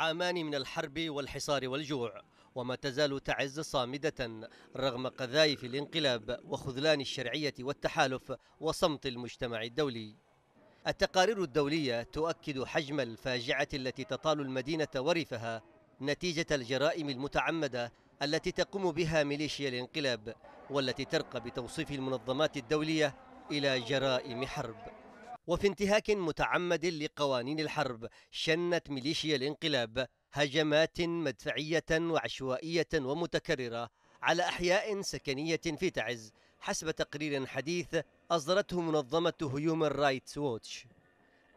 عامان من الحرب والحصار والجوع وما تزال تعز صامدة رغم قذائف الانقلاب وخذلان الشرعية والتحالف وصمت المجتمع الدولي. التقارير الدولية تؤكد حجم الفاجعة التي تطال المدينة ورفها نتيجة الجرائم المتعمدة التي تقوم بها ميليشيا الانقلاب والتي ترقى بتوصيف المنظمات الدولية إلى جرائم حرب. وفي انتهاك متعمد لقوانين الحرب شنت ميليشيا الانقلاب هجمات مدفعية وعشوائية ومتكررة على أحياء سكنية في تعز حسب تقرير حديث أصدرته منظمة هيومن رايتس ووتش.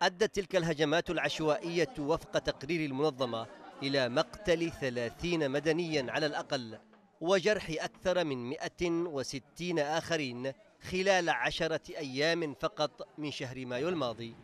أدت تلك الهجمات العشوائية وفق تقرير المنظمة إلى مقتل ثلاثين مدنيا على الأقل وجرح أكثر من 160 آخرين خلال عشرة أيام فقط من شهر مايو الماضي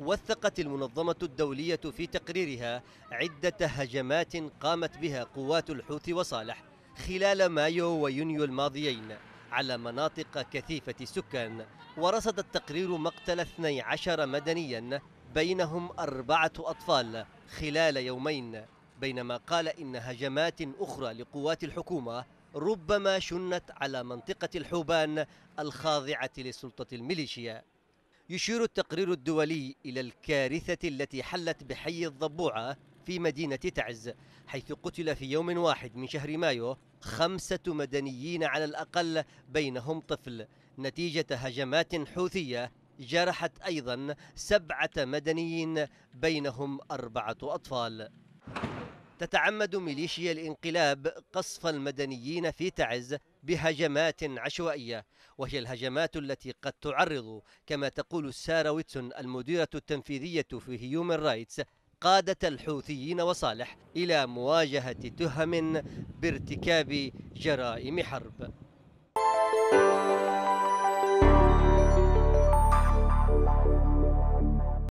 وثقت المنظمة الدولية في تقريرها عدة هجمات قامت بها قوات الحوثي وصالح خلال مايو ويونيو الماضيين على مناطق كثيفة السكان ورصد التقرير مقتل 12 مدنيا بينهم أربعة أطفال خلال يومين بينما قال إن هجمات أخرى لقوات الحكومة ربما شنت على منطقة الحوبان الخاضعة لسلطة الميليشيا. يشير التقرير الدولي إلى الكارثة التي حلت بحي الضبوعة في مدينة تعز حيث قتل في يوم واحد من شهر مايو خمسة مدنيين على الأقل بينهم طفل. نتيجة هجمات حوثية جرحت أيضا سبعة مدنيين بينهم أربعة أطفال. تتعمد ميليشيا الانقلاب قصف المدنيين في تعز بهجمات عشوائية وهي الهجمات التي قد تعرض كما تقول سارة ويتسون المديرة التنفيذية في هيومن رايتس قادة الحوثيين وصالح إلى مواجهة تهم بارتكاب جرائم حرب.